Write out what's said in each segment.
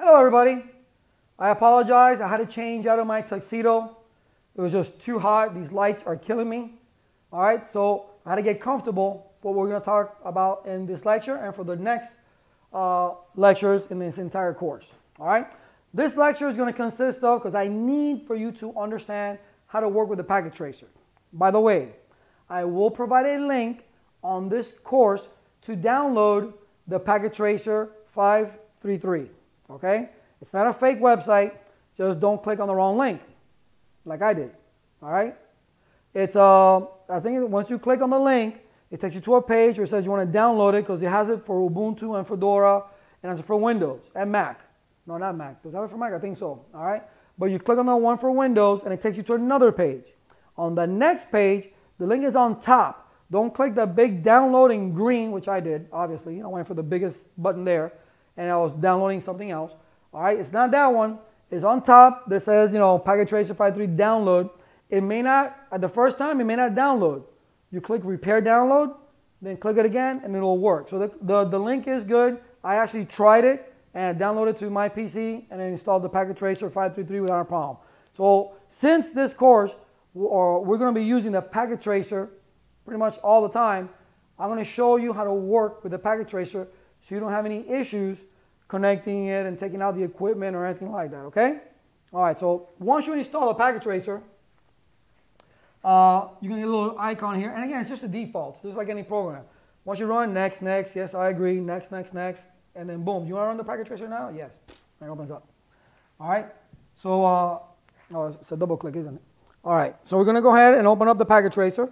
Hello, everybody. I apologize. I had to change out of my tuxedo. It was just too hot. These lights are killing me. All right, so I had to get comfortable for what we're going to talk about in this lecture and for the next uh, lectures in this entire course. All right, this lecture is going to consist of because I need for you to understand how to work with the packet tracer. By the way, I will provide a link on this course to download the packet tracer 533. Okay, it's not a fake website. Just don't click on the wrong link, like I did. All right. It's uh, I think once you click on the link, it takes you to a page where it says you want to download it because it has it for Ubuntu and Fedora and has it for Windows and Mac. No, not Mac. Does it have it for Mac? I think so. All right. But you click on the one for Windows and it takes you to another page. On the next page, the link is on top. Don't click the big downloading green, which I did, obviously. I went for the biggest button there and I was downloading something else. All right, it's not that one. It's on top that says, you know, Packet Tracer 53 download. It may not, at the first time, it may not download. You click repair download, then click it again, and it'll work. So the, the, the link is good. I actually tried it and downloaded to my PC and then installed the Packet Tracer 533 without a problem. So since this course, uh, we're going to be using the Packet Tracer pretty much all the time, I'm going to show you how to work with the Packet Tracer so you don't have any issues connecting it and taking out the equipment or anything like that, okay? All right, so once you install the packet tracer, uh, you're gonna get a little icon here. And again, it's just a default, just like any program. Once you run, next, next, yes, I agree, next, next, next, and then boom. You wanna run the packet tracer now? Yes, it opens up. All right, so, uh, oh, it's a double click, isn't it? All right, so we're gonna go ahead and open up the packet tracer.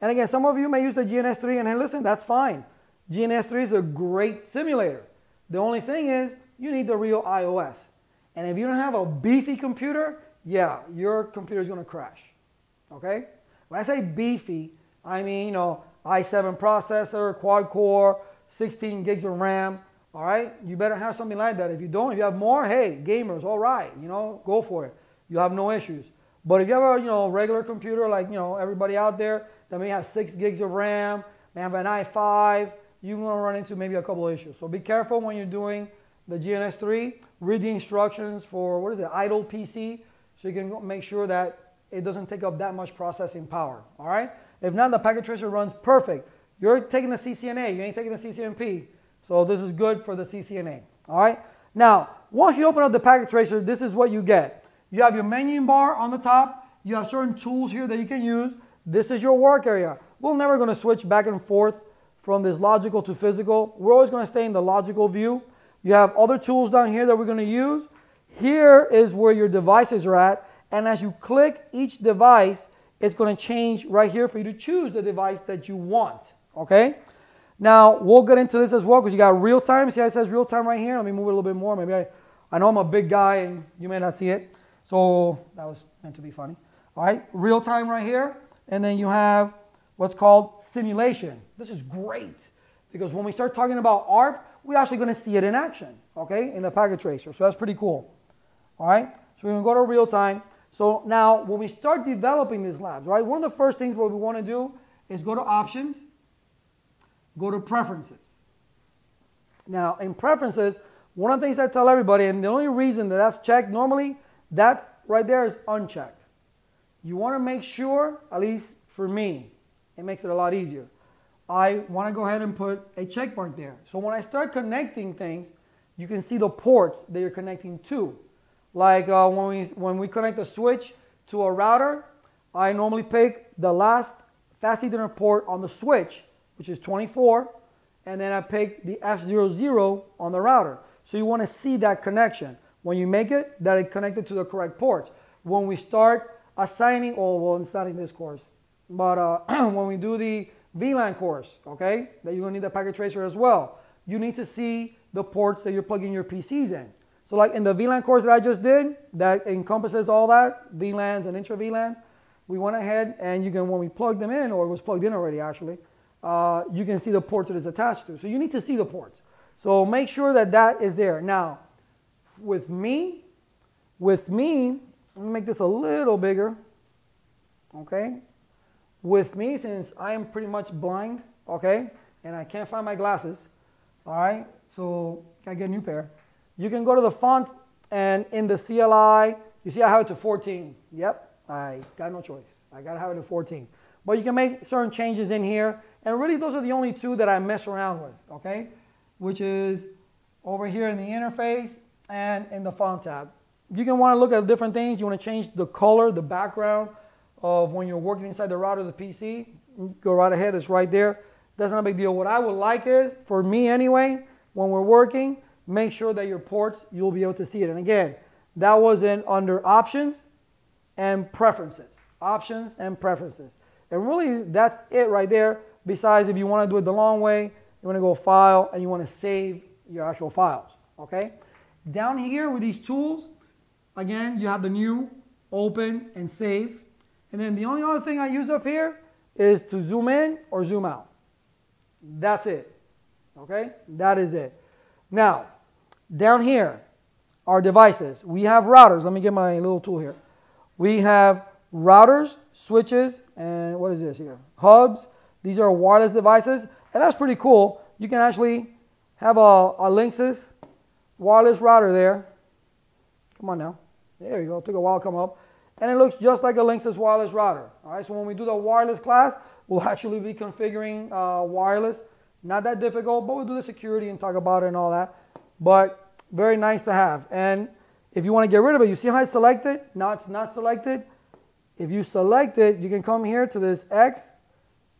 And again, some of you may use the GNS3 and hey, listen, that's fine. GNS3 is a great simulator. The only thing is you need the real IOS. And if you don't have a beefy computer, yeah, your computer is going to crash. Okay? When I say beefy, I mean, you know, i7 processor, quad core, 16 gigs of RAM. All right? You better have something like that. If you don't, if you have more, hey, gamers, all right, you know, go for it. You have no issues. But if you have a, you know, regular computer like, you know, everybody out there that may have 6 gigs of RAM, may have an i5, you're going to run into maybe a couple issues. So be careful when you're doing the GNS3. Read the instructions for, what is it, idle PC, so you can make sure that it doesn't take up that much processing power, all right? If not, the packet tracer runs perfect. You're taking the CCNA, you ain't taking the CCNP. So this is good for the CCNA, all right? Now, once you open up the packet tracer, this is what you get. You have your menu bar on the top. You have certain tools here that you can use. This is your work area. We're never going to switch back and forth from this logical to physical. We're always going to stay in the logical view. You have other tools down here that we're going to use. Here is where your devices are at. And as you click each device, it's going to change right here for you to choose the device that you want. Okay? Now, we'll get into this as well because you got real time. See how it says real time right here? Let me move it a little bit more. Maybe I, I know I'm a big guy and you may not see it. So that was meant to be funny. All right, real time right here. And then you have what's called simulation. This is great because when we start talking about ARP, we're actually going to see it in action, okay, in the packet tracer. So that's pretty cool. All right, so we're going to go to real time. So now when we start developing these labs, right, one of the first things what we want to do is go to options, go to preferences. Now in preferences, one of the things I tell everybody, and the only reason that that's checked normally, that right there is unchecked. You want to make sure, at least for me, it makes it a lot easier. I want to go ahead and put a check mark there. So when I start connecting things, you can see the ports that you're connecting to. Like uh, when, we, when we connect a switch to a router, I normally pick the last fast Ethernet port on the switch, which is 24, and then I pick the F00 on the router. So you want to see that connection. When you make it, that it connected to the correct ports. When we start assigning, oh, well, it's not in this course. But uh, when we do the VLAN course, okay, that you're gonna need the packet tracer as well, you need to see the ports that you're plugging your PCs in. So like in the VLAN course that I just did, that encompasses all that, VLANs and inter VLANs, we went ahead and you can, when we plugged them in, or it was plugged in already actually, uh, you can see the ports that it's attached to. So you need to see the ports. So make sure that that is there. Now, with me, with me, let me make this a little bigger, okay? With me since I am pretty much blind, okay, and I can't find my glasses, all right, so I get a new pair. you can go to the font and in the CLI, you see I have it to 14. Yep, I got no choice. I got to have it to 14. But you can make certain changes in here. And really, those are the only two that I mess around with, okay? Which is over here in the interface and in the font tab. You can want to look at different things. You want to change the color, the background of when you're working inside the router of the PC. Go right ahead, it's right there. That's not a big deal. What I would like is, for me anyway, when we're working, make sure that your ports, you'll be able to see it. And again, that was in under options and preferences. Options and preferences. And really, that's it right there. Besides, if you want to do it the long way, you want to go file and you want to save your actual files. Okay? Down here with these tools, again, you have the new, open, and save. And then the only other thing I use up here is to zoom in or zoom out. That's it. Okay? That is it. Now, down here our devices. We have routers. Let me get my little tool here. We have routers, switches, and what is this here? Hubs. These are wireless devices. And that's pretty cool. You can actually have a, a Linksys wireless router there. Come on now. There you go. It took a while to come up. And it looks just like a Linksys wireless router. All right, so when we do the wireless class, we'll actually be configuring uh, wireless. Not that difficult, but we'll do the security and talk about it and all that. But very nice to have. And if you want to get rid of it, you see how it's selected? Now it's not selected. If you select it, you can come here to this X.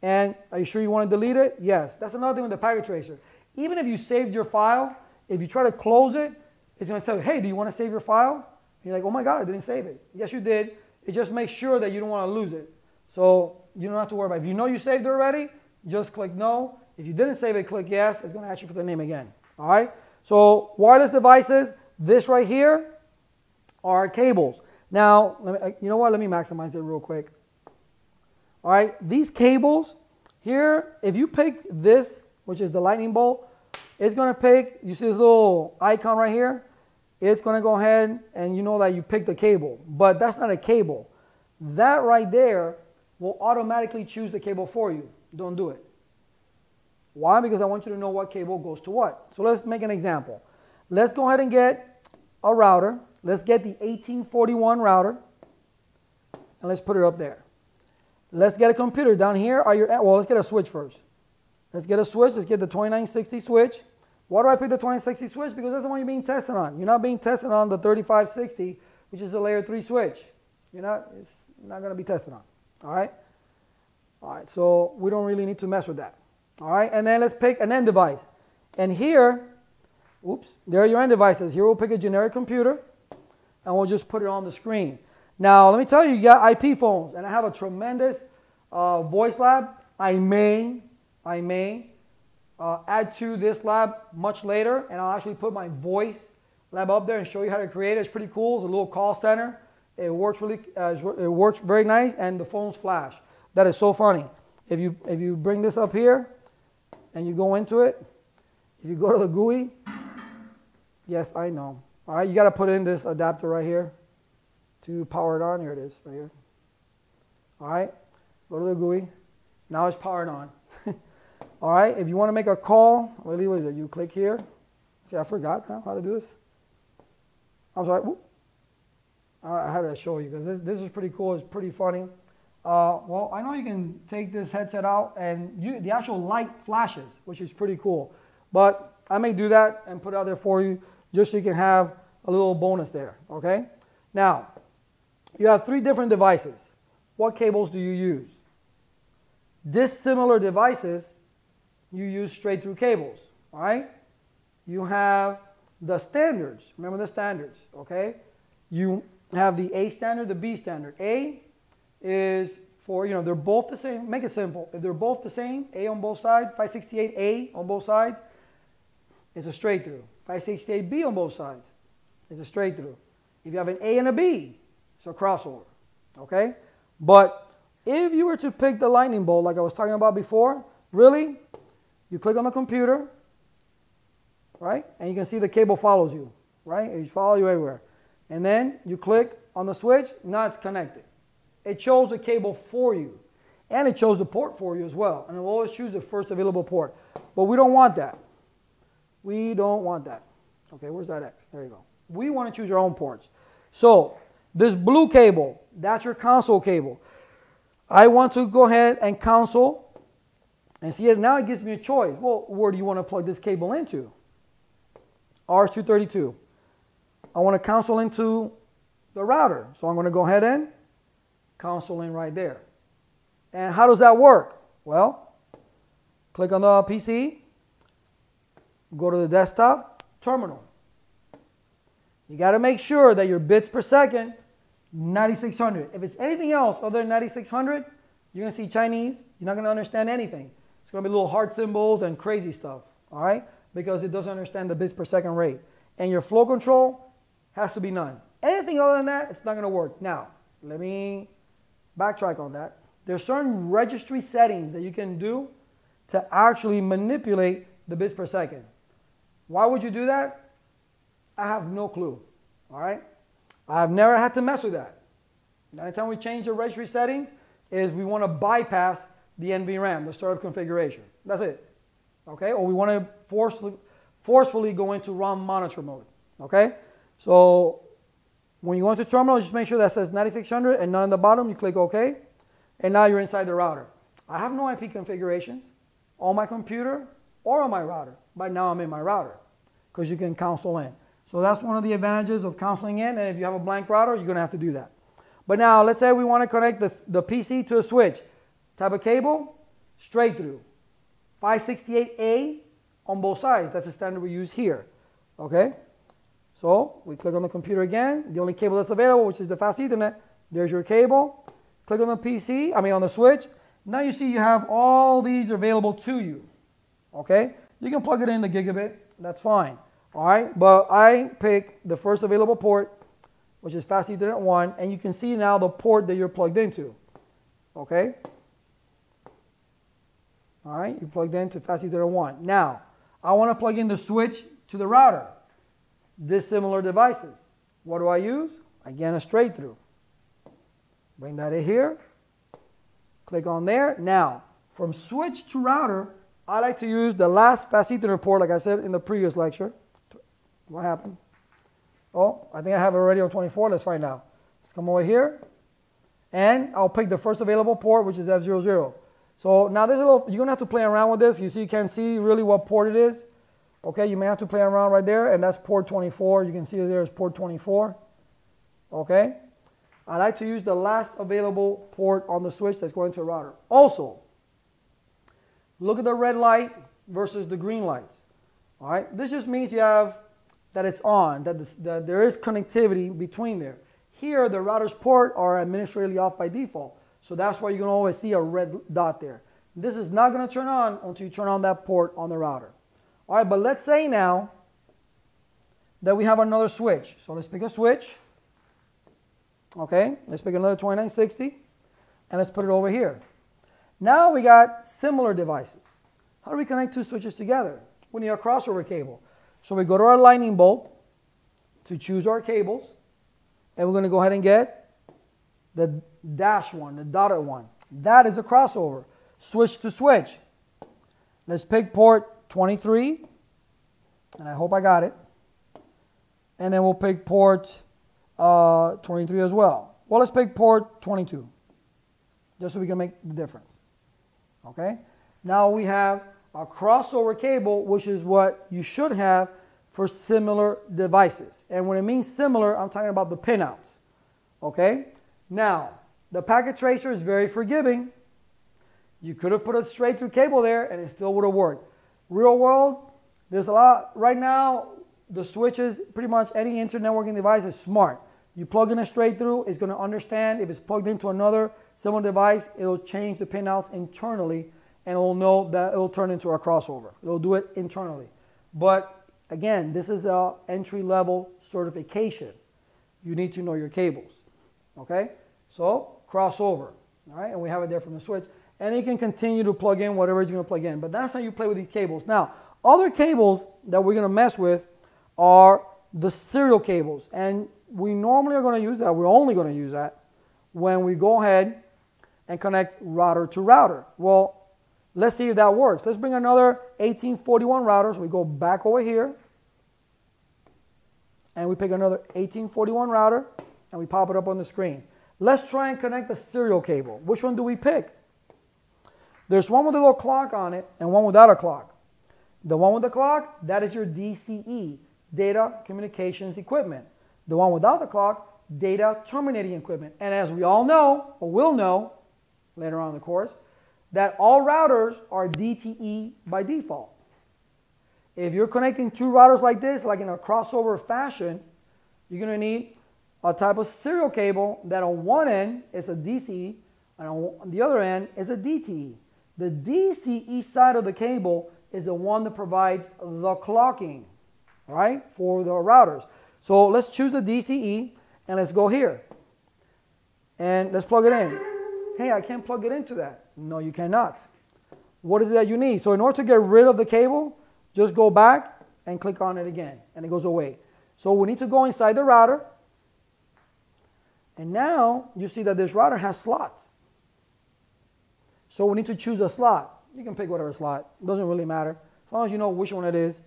And are you sure you want to delete it? Yes. That's another thing with the packet tracer. Even if you saved your file, if you try to close it, it's going to tell you, hey, do you want to save your file? You're like, oh my God, I didn't save it. Yes, you did. It just makes sure that you don't want to lose it. So you don't have to worry about it. If you know you saved it already, just click no. If you didn't save it, click yes. It's going to ask you for the name again. All right? So wireless devices, this right here are cables. Now, me, uh, you know what? Let me maximize it real quick. All right, these cables here, if you pick this, which is the lightning bolt, it's going to pick, you see this little icon right here? It's going to go ahead and you know that you picked a cable, but that's not a cable. That right there will automatically choose the cable for you. Don't do it. Why? Because I want you to know what cable goes to what. So let's make an example. Let's go ahead and get a router. Let's get the 1841 router and let's put it up there. Let's get a computer down here. Are you well, let's get a switch first. Let's get a switch. Let's get the 2960 switch. Why do I pick the 2060 switch? Because that's the one you're being tested on. You're not being tested on the 3560, which is a layer 3 switch. You're not, it's not going to be tested on. All right? All right, so we don't really need to mess with that. All right, and then let's pick an end device. And here, oops, there are your end devices. Here we'll pick a generic computer, and we'll just put it on the screen. Now, let me tell you, you got IP phones, and I have a tremendous uh, voice lab. I may, I may uh, add to this lab much later, and I'll actually put my voice lab up there and show you how to create it. It's pretty cool. It's a little call center. It works really, uh, it works very nice, and the phones flash. That is so funny. If you if you bring this up here, and you go into it, if you go to the GUI, yes, I know. All right, you got to put in this adapter right here to power it on. Here it is, right here. All right, go to the GUI. Now it's powered on. All right, if you want to make a call, really, what is it? You click here. See, I forgot now how to do this. I'm sorry. Whoop. I had to show you because this, this is pretty cool. It's pretty funny. Uh, well, I know you can take this headset out and you, the actual light flashes, which is pretty cool. But I may do that and put it out there for you just so you can have a little bonus there, okay? Now, you have three different devices. What cables do you use? Dissimilar devices you use straight through cables, all right? You have the standards. Remember the standards, okay? You have the A standard, the B standard. A is for, you know, they're both the same. Make it simple. If they're both the same, A on both sides, 568A on both sides, it's a straight through. 568B on both sides, it's a straight through. If you have an A and a B, it's a crossover, okay? But if you were to pick the lightning bolt like I was talking about before, really, you click on the computer, right? And you can see the cable follows you, right? It follows you everywhere. And then you click on the switch, now it's connected. It chose the cable for you. And it chose the port for you as well. And it will always choose the first available port. But we don't want that. We don't want that. Okay, where's that X? There you go. We want to choose our own ports. So this blue cable, that's your console cable. I want to go ahead and console and see now it gives me a choice. Well, where do you want to plug this cable into? RS-232. I want to console into the router. So I'm going to go ahead and console in right there. And how does that work? Well, click on the PC, go to the desktop, terminal. You got to make sure that your bits per second, 9600. If it's anything else other than 9600, you're going to see Chinese. You're not going to understand anything. It's going to be little heart symbols and crazy stuff, all right? Because it doesn't understand the bits per second rate. And your flow control has to be none. Anything other than that, it's not going to work. Now, let me backtrack on that. There's certain registry settings that you can do to actually manipulate the bits per second. Why would you do that? I have no clue. All right? I've never had to mess with that. The only time we change the registry settings is we want to bypass the NVRAM, the startup configuration. That's it. Okay? Or we want to forcefully, forcefully go into ROM monitor mode. Okay? So when you go into terminal, just make sure that says 9600 and none in the bottom. You click OK. And now you're inside the router. I have no IP configurations on my computer or on my router. But now I'm in my router because you can console in. So that's one of the advantages of consoling in. And if you have a blank router, you're going to have to do that. But now let's say we want to connect the, the PC to a switch. Type of cable, straight through. 568A on both sides. That's the standard we use here. Okay? So we click on the computer again. The only cable that's available, which is the fast Ethernet. There's your cable. Click on the PC, I mean on the switch. Now you see you have all these available to you. Okay? You can plug it in the gigabit. That's fine. All right, but I pick the first available port, which is Fast Ethernet 1, and you can see now the port that you're plugged into. Okay? All right, you plugged into Fast Ethernet 1. Now, I want to plug in the switch to the router. Dissimilar devices. What do I use? Again, a straight through. Bring that in here. Click on there. Now, from switch to router, I like to use the last Fast Ethernet port, like I said in the previous lecture. What happened? Oh, I think I have it already on 24. Let's find out. Let's come over here. And I'll pick the first available port, which is F00. So now a little, you're to have to play around with this. You see, you can see really what port it is. Okay, you may have to play around right there, and that's port 24. You can see there is port 24. Okay, I like to use the last available port on the switch that's going to a router. Also, look at the red light versus the green lights. All right, this just means you have that it's on, that, this, that there is connectivity between there. Here, the router's port are administratively off by default. So that's why you can always see a red dot there. This is not going to turn on until you turn on that port on the router. All right, but let's say now that we have another switch. So let's pick a switch. Okay, let's pick another 2960 and let's put it over here. Now we got similar devices. How do we connect two switches together? We need a crossover cable. So we go to our lightning bolt to choose our cables, and we're going to go ahead and get the dash one, the dotted one. That is a crossover. Switch to switch. Let's pick port 23, and I hope I got it. And then we'll pick port uh, 23 as well. Well, let's pick port 22, just so we can make the difference. Okay? Now we have a crossover cable, which is what you should have for similar devices. And when it means similar, I'm talking about the pinouts. Okay? Now, the packet tracer is very forgiving. You could have put a straight through cable there and it still would have worked. Real world, there's a lot. Right now, the switches, pretty much any internet networking device is smart. You plug in a straight through, it's going to understand. If it's plugged into another similar device, it'll change the pinouts internally and it'll know that it'll turn into a crossover. It'll do it internally. But again, this is a entry level certification. You need to know your cables. Okay? So crossover. All right, and we have it there from the switch. And you can continue to plug in whatever you're going to plug in. But that's how you play with these cables. Now, other cables that we're going to mess with are the serial cables. And we normally are going to use that. We're only going to use that when we go ahead and connect router to router. Well, Let's see if that works. Let's bring another 1841 router. So we go back over here. and we pick another 1841 router and we pop it up on the screen. Let's try and connect the serial cable. Which one do we pick? There's one with a little clock on it and one without a clock. The one with the clock, that is your DCE, data communications equipment. The one without the clock, data terminating equipment. And as we all know, or will know later on in the course, that all routers are DTE by default. If you're connecting two routers like this, like in a crossover fashion, you're going to need a type of serial cable that on one end is a DCE and on the other end is a DTE. The DCE side of the cable is the one that provides the clocking, right, for the routers. So let's choose the DCE and let's go here. And let's plug it in. Hey, I can't plug it into that. No, you cannot. What is it that you need? So in order to get rid of the cable, just go back and click on it again and it goes away. So we need to go inside the router. And now you see that this router has slots. So we need to choose a slot. You can pick whatever slot. It doesn't really matter. As long as you know which one it is.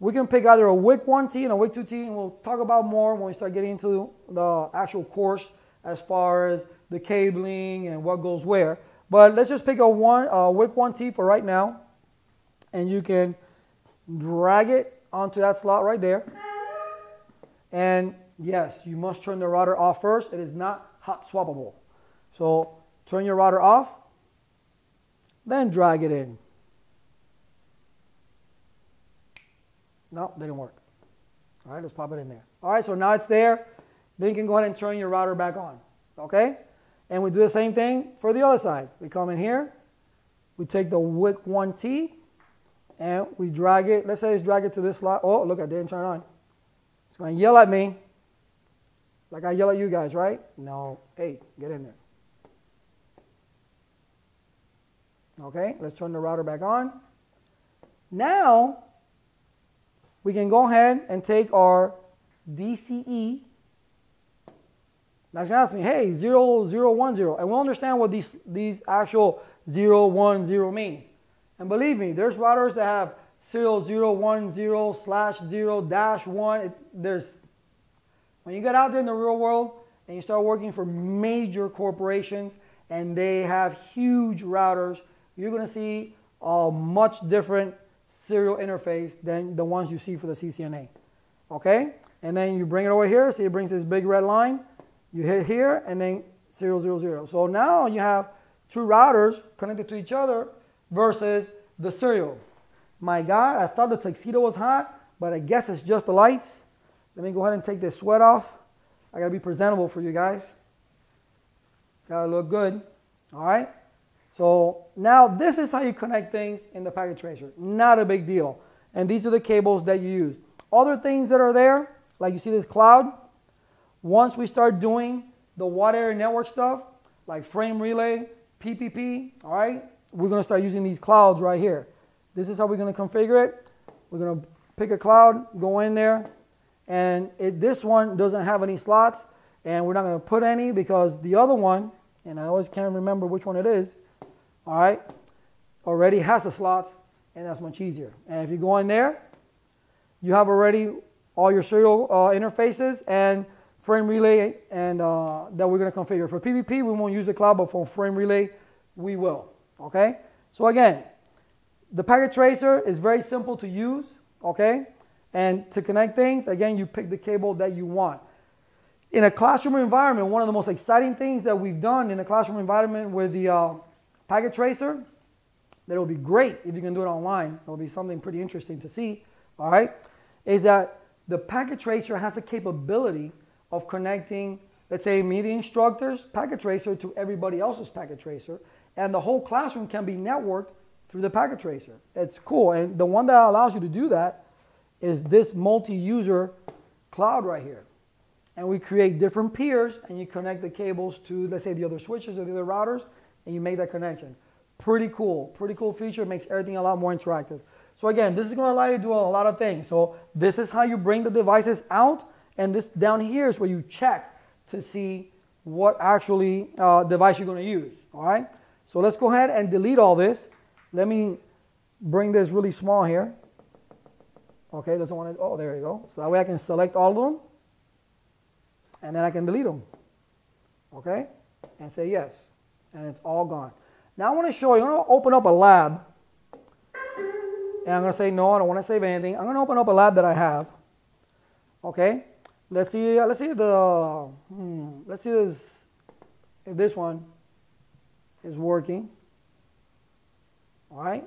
We can pick either a WIC 1T and a WIC 2T, and we'll talk about more when we start getting into the actual course as far as the cabling and what goes where. But let's just pick a one a WIC 1T for right now. And you can drag it onto that slot right there. And yes, you must turn the router off first. It is not hot swappable. So turn your router off, then drag it in. No, didn't work. All right, let's pop it in there. All right, so now it's there. Then you can go ahead and turn your router back on. Okay? And we do the same thing for the other side. We come in here, we take the WIC 1T, and we drag it. Let's say it's drag it to this slot. Oh, look, I didn't turn on. It's going to yell at me. Like I yell at you guys, right? No. Hey, get in there. Okay, let's turn the router back on. Now, we can go ahead and take our DCE. Going to ask me, hey, 0, 0, 1, 0. And we'll understand what these, these actual 0, 1, 0 means. And believe me, there's routers that have serial 0, 1, 0, slash 0, dash 1. It, there's, when you get out there in the real world and you start working for major corporations and they have huge routers, you're going to see a much different serial interface than the ones you see for the CCNA. Okay? And then you bring it over here. See, it brings this big red line. You hit here and then 000. So now you have two routers connected to each other versus the serial. My God, I thought the tuxedo was hot, but I guess it's just the lights. Let me go ahead and take this sweat off. I gotta be presentable for you guys. Gotta look good. All right? So now this is how you connect things in the packet tracer. Not a big deal. And these are the cables that you use. Other things that are there, like you see this cloud, once we start doing the wide area network stuff, like frame relay, PPP, all right, we're to start using these clouds right here. This is how we're to configure it. We're to pick a cloud, go in there, and it, this one doesn't have any slots, and we're not going to put any because the other one, and I always can't remember which one it is, all right, already has the slots, and that's much easier. And if you go in there, you have already all your serial uh, interfaces and frame relay and uh, that we're going to configure. For PPP, we won't use the cloud, but for frame relay, we will. Okay? So again, the packet tracer is very simple to use. Okay? And to connect things, again, you pick the cable that you want. In a classroom environment, one of the most exciting things that we've done in a classroom environment with the uh, packet tracer, that will be great if you can do it online. It'll be something pretty interesting to see, all right, is that the packet tracer has the capability of connecting, let's say, me, the instructor's packet tracer to everybody else's packet tracer, and the whole classroom can be networked through the packet tracer. It's cool, and the one that allows you to do that is this multi-user cloud right here. And we create different peers, and you connect the cables to, let's say, the other switches or the other routers, and you make that connection. Pretty cool, pretty cool feature. Makes everything a lot more interactive. So again, this is going to allow you to do a lot of things. So this is how you bring the devices out, and this down here is where you check to see what actually uh, device you're going to use. All right. So let's go ahead and delete all this. Let me bring this really small here. Okay, doesn't want to, oh, there you go. So that way I can select all of them and then I can delete them. Okay, and say yes, and it's all gone. Now I want to show you, I'm going to open up a lab and I'm going to say no, I don't want to save anything. I'm going to open up a lab that I have. Okay, let's see, let's see the, hmm, let's see this, if this one is working. All right.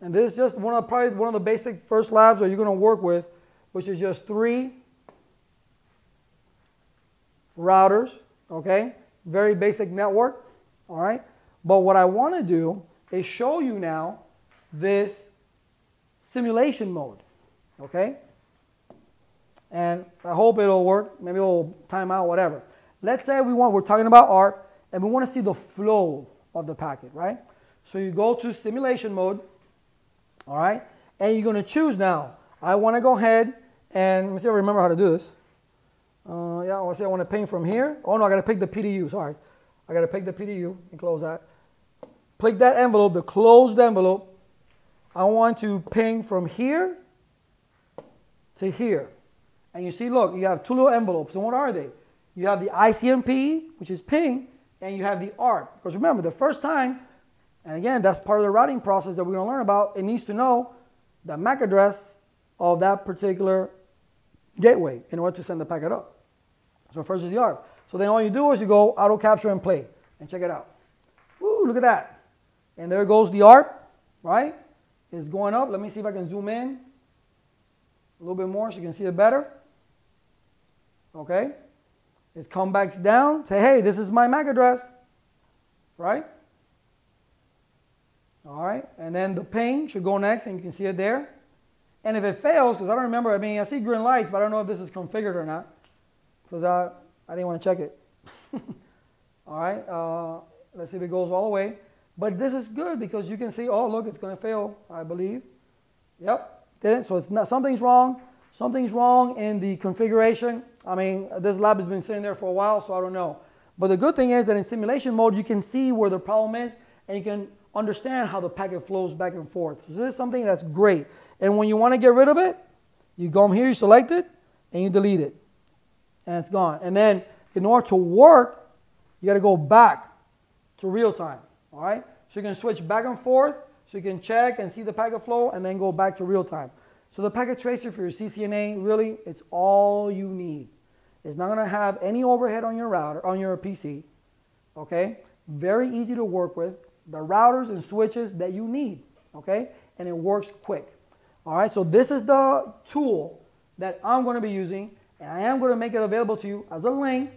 And this is just one of probably one of the basic first labs that you're going to work with, which is just three routers, okay? Very basic network, all right? But what I want to do is show you now this simulation mode, okay? And I hope it'll work. Maybe it'll time out, whatever. Let's say we want, we're talking about ARP, and we want to see the flow of the packet, right? So you go to simulation mode, all right? And you're going to choose now. I want to go ahead and let me see if I remember how to do this. Uh, yeah, I want to say I want to ping from here. Oh no, I got to pick the PDU. Sorry, I got to pick the PDU and close that. Click that envelope, the closed envelope. I want to ping from here to here. And you see, look, you have two little envelopes. And what are they? You have the ICMP, which is ping, and you have the ARP. Because remember, the first time and again, that's part of the routing process that we're going to learn about. It needs to know the MAC address of that particular gateway in order to send the packet up. So first is the ARP. So then all you do is you go auto capture and play and check it out. Woo, look at that. And there goes the ARP, right? It's going up. Let me see if I can zoom in a little bit more so you can see it better. Okay. It's come back down. Say, hey, this is my MAC address, right? All right, and then the ping should go next, and you can see it there. And if it fails, because I don't remember, I mean, I see green lights, but I don't know if this is configured or not, because I, I didn't want to check it. all right, uh, let's see if it goes all the way. But this is good because you can see, oh, look, it's going to fail, I believe. Yep, didn't. So it's not, something's wrong. Something's wrong in the configuration. I mean, this lab has been sitting there for a while, so I don't know. But the good thing is that in simulation mode, you can see where the problem is, and you can understand how the packet flows back and forth. So this is something that's great. And when you want to get rid of it, you go here, you select it, and you delete it. And it's gone. And then in order to work, you got to go back to real time. All right? So you can switch back and forth so you can check and see the packet flow and then go back to real time. So the packet tracer for your CCNA, really, it's all you need. It's not going to have any overhead on your router, on your PC. Okay? Very easy to work with the routers and switches that you need, okay? And it works quick. All right, so this is the tool that I'm going to be using, and I am going to make it available to you as a link,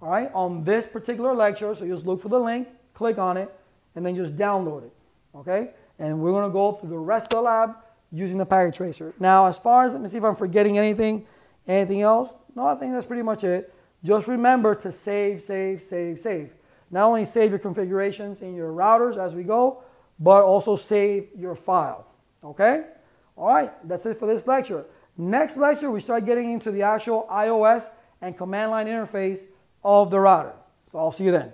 all right, on this particular lecture. So just look for the link, click on it, and then just download it, okay? And we're going to go through the rest of the lab using the packet tracer. Now, as far as, let me see if I'm forgetting anything, anything else. No, I think that's pretty much it. Just remember to save, save, save, save. Not only save your configurations in your routers as we go, but also save your file. Okay? All right, that's it for this lecture. Next lecture, we start getting into the actual IOS and command line interface of the router. So I'll see you then.